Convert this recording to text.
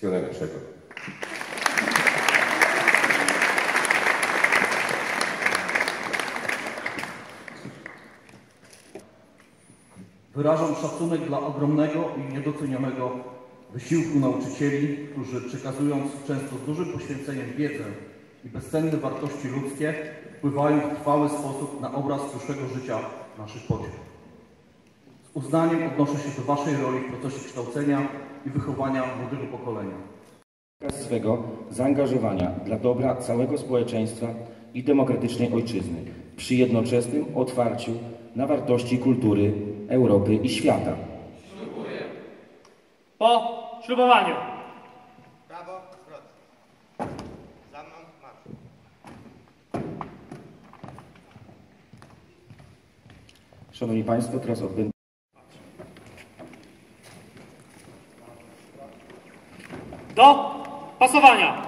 Wszystkiego najlepszego. Wyrażam szacunek dla ogromnego i niedocenionego wysiłku nauczycieli, którzy przekazując często z dużym poświęceniem wiedzę i bezcenne wartości ludzkie, wpływają w trwały sposób na obraz przyszłego życia naszych podział. Z uznaniem odnoszę się do Waszej roli w procesie kształcenia i wychowania młodego pokolenia. Swego zaangażowania dla dobra całego społeczeństwa i demokratycznej ojczyzny przy jednoczesnym otwarciu na wartości kultury Europy i świata. Po ślubowaniu. Prawo, zwrot. Za mną, marsz. Szanowni Państwo, teraz odbędę Do pasowania.